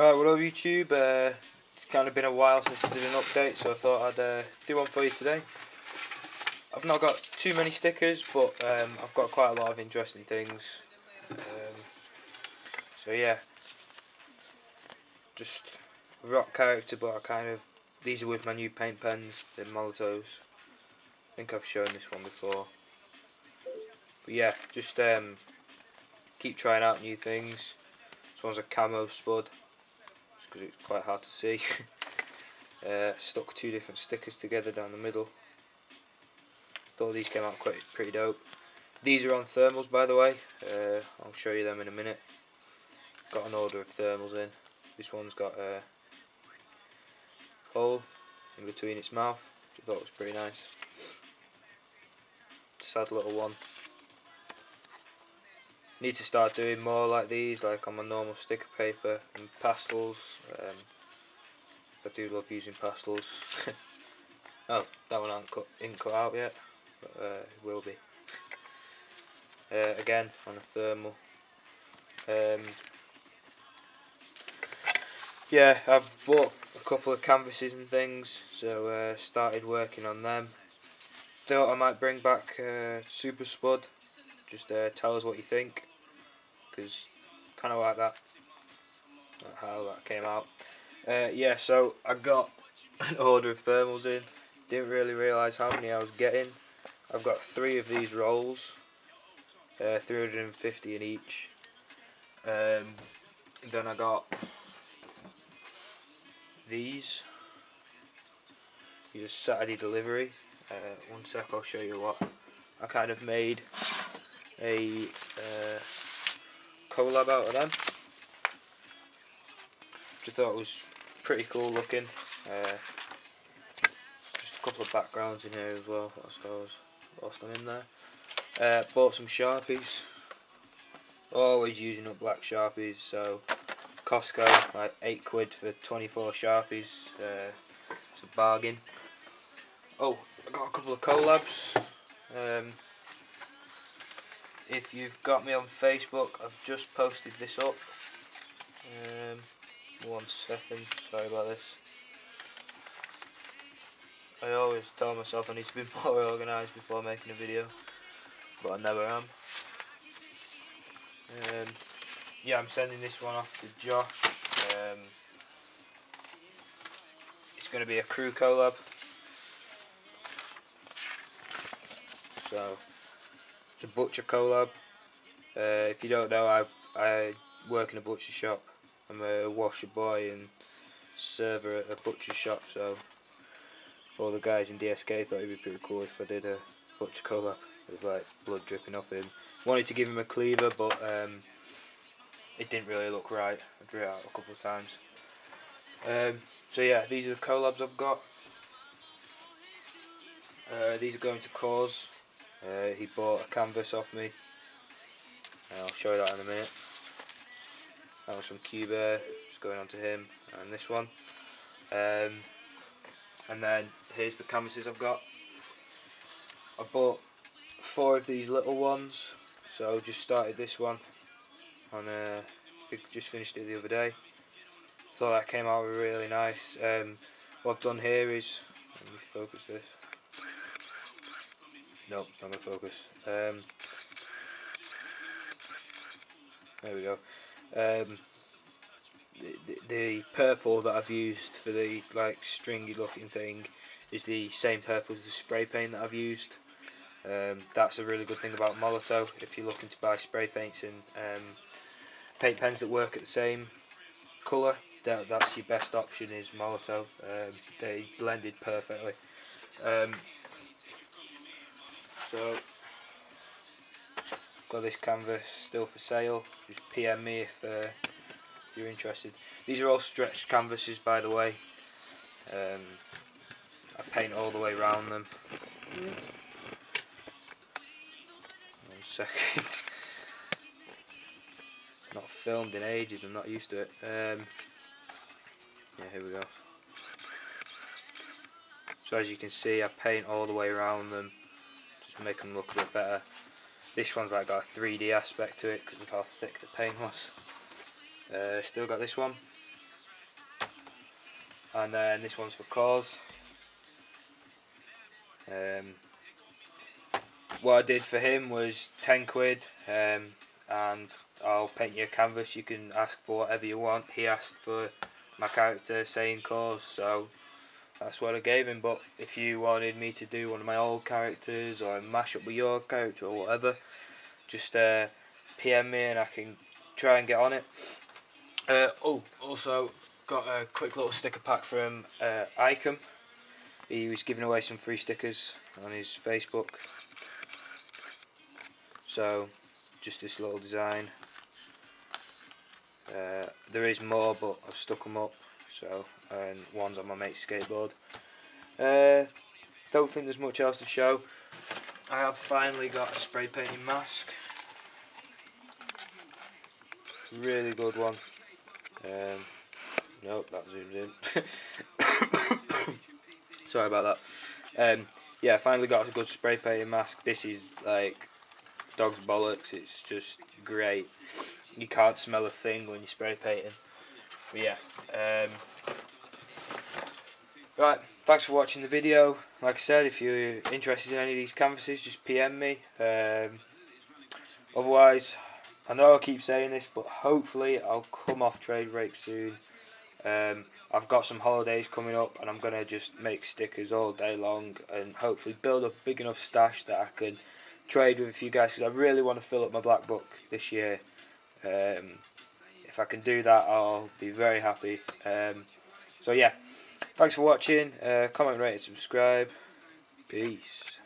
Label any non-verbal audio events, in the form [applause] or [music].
Right, up YouTube? Uh, it's kind of been a while since I did an update, so I thought I'd uh, do one for you today. I've not got too many stickers, but um, I've got quite a lot of interesting things. Um, so yeah, just rock character, but I kind of these are with my new paint pens, the Molotows. I think I've shown this one before. But yeah, just um, keep trying out new things. This one's a camo spud because it's quite hard to see. [laughs] uh, stuck two different stickers together down the middle. Thought these came out quite pretty dope. These are on thermals by the way. Uh, I'll show you them in a minute. Got an order of thermals in. This one's got a hole in between its mouth, which I thought was pretty nice. Sad little one. Need to start doing more like these, like on my normal sticker paper and pastels. Um, I do love using pastels. [laughs] oh, that one hasn't cut, ain't cut out yet, but uh, it will be. Uh, again, on a thermal. Um, yeah, I've bought a couple of canvases and things, so uh, started working on them. Thought I might bring back uh, Super Spud. Just uh, tell us what you think. Because kind of like that. How that came out. Uh, yeah so I got [laughs] an order of thermals in. Didn't really realise how many I was getting. I've got three of these rolls. Uh, 350 in each. Um, then I got these. These Saturday delivery. Uh, one sec I'll show you what I kind of made a uh, collab out of them. Which I thought was pretty cool looking. Uh, just a couple of backgrounds in here as well, I suppose, whilst I'm in there. Uh, bought some Sharpies. Always using up black Sharpies, so Costco, like 8 quid for 24 Sharpies. Uh, it's a bargain. Oh, I got a couple of collabs. Um, if you've got me on Facebook, I've just posted this up. Um, one second, sorry about this. I always tell myself I need to be [laughs] more organised before making a video, but I never am. Um, yeah, I'm sending this one off to Josh. Um, it's going to be a crew collab. So it's a butcher collab. Uh, if you don't know, I I work in a butcher shop. I'm a washer boy and server at a butcher shop. So all the guys in DSK thought it'd be pretty cool if I did a butcher collab with like blood dripping off him. Wanted to give him a cleaver, but um, it didn't really look right. I drew it out a couple of times. Um, so yeah, these are the collabs I've got. Uh, these are going to cause uh, he bought a canvas off me. I'll show you that in a minute. That was from Cuba, it's going on to him, and this one. Um, and then here's the canvases I've got. I bought four of these little ones, so just started this one, and uh, just finished it the other day. Thought that came out really nice. Um, what I've done here is, let me focus this. Nope, it's not going to focus. Um, there we go. Um, the, the, purple that I've used for the like stringy looking thing is the same purple as the spray paint that I've used. Um, that's a really good thing about Molotow if you're looking to buy spray paints and um, paint pens that work at the same colour. That, that's your best option is Molotow. Um, they blended perfectly. So, got this canvas still for sale. Just PM me if uh, you're interested. These are all stretched canvases, by the way. Um, I paint all the way around them. One [laughs] second. not filmed in ages. I'm not used to it. Um, yeah, here we go. So as you can see, I paint all the way around them make them look a bit better. This one's like got a 3D aspect to it because of how thick the paint was. Uh, still got this one. and then this one's for cause. Um, what I did for him was 10 quid um, and I'll paint you a canvas you can ask for whatever you want he asked for my character saying cause so that's what I gave him but if you wanted me to do one of my old characters or mash up with your character or whatever just uh, PM me and I can try and get on it. Uh, oh also got a quick little sticker pack from uh, Icom. He was giving away some free stickers on his Facebook. So just this little design. Uh, there is more but I've stuck them up so and one's on my mate's skateboard. Uh, don't think there's much else to show. I have finally got a spray painting mask. Really good one. Um, nope that zooms in. [coughs] Sorry about that. Um, yeah finally got a good spray painting mask. This is like dog's bollocks. It's just great. You can't smell a thing when you're spray painting. But yeah. Um, right, thanks for watching the video. Like I said, if you're interested in any of these canvases, just PM me. Um, otherwise, I know I keep saying this, but hopefully I'll come off trade break soon. Um, I've got some holidays coming up and I'm going to just make stickers all day long and hopefully build a big enough stash that I can trade with a few guys because I really want to fill up my black book this year. Um, if I can do that, I'll be very happy. Um, so yeah, thanks for watching. Uh, comment, rate, and subscribe. Peace.